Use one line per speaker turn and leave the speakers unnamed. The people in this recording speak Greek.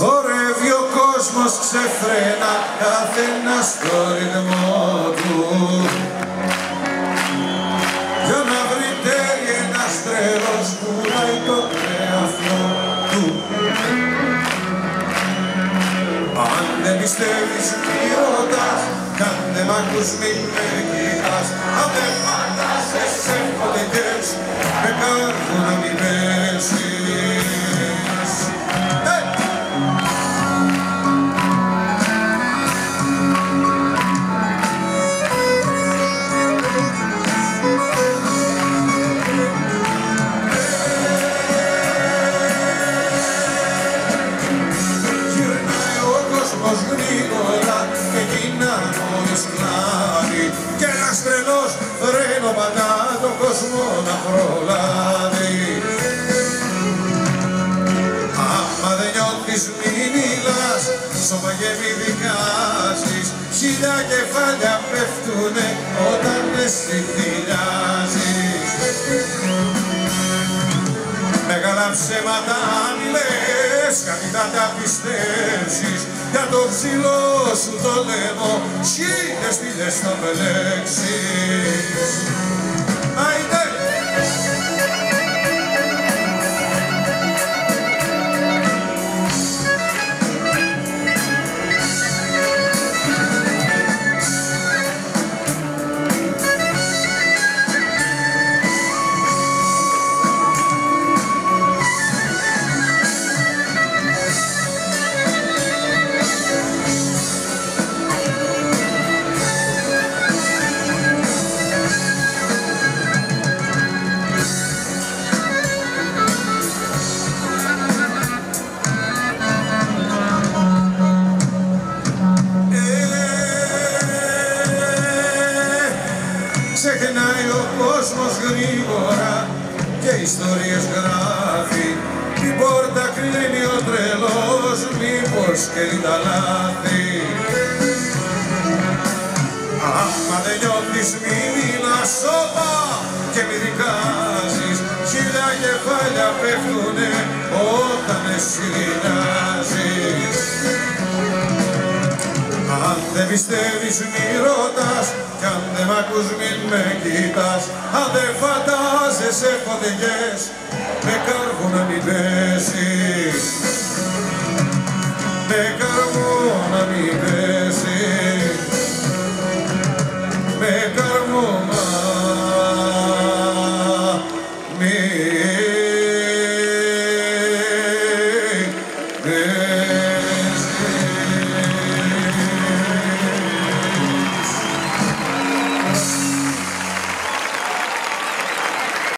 Χορεύει ο κόσμος ξεφρένα καθένα στο ρυθμό του. Για να βρει τέλει ένας τρελός που πουλάει το εαυτό του. Αν δεν πιστεύεις τι ρωτάς Κάντε μ' ακούς μην με κοιτάς φρένο πατά τον κόσμο να προλάβει. Άμα δεν νιώθεις μη μιλάς, σώμα και μη δικάζεις χίλια κεφάλια πέφτουνε όταν εσύ θυλιάζεις. Μεγάλα ψέματα αν λες, καλύτερα τα πιστέψεις Για το ψηλό σου το λαιμό, χίλιες πηγές θα μπελέξεις Άιντε! Κόσμος γρήγορα και ιστορίες γράφει. Την πόρτα κλείνει ο τρελός μήπως και τα λάθη. Άμα δεν νιώθεις μη μιλάς σώμα και μη δικάζεις. Χίλια κεφάλια πέφτουνε όταν εσύ πιστεύεις μη ρωτάς κι αν δεν μ' ακούς μην με κοιτάς. Αν δεν φαντάζεσαι φωτιγές με καρβού να μην πέσεις. Με καρβού να μην πέσεις. Με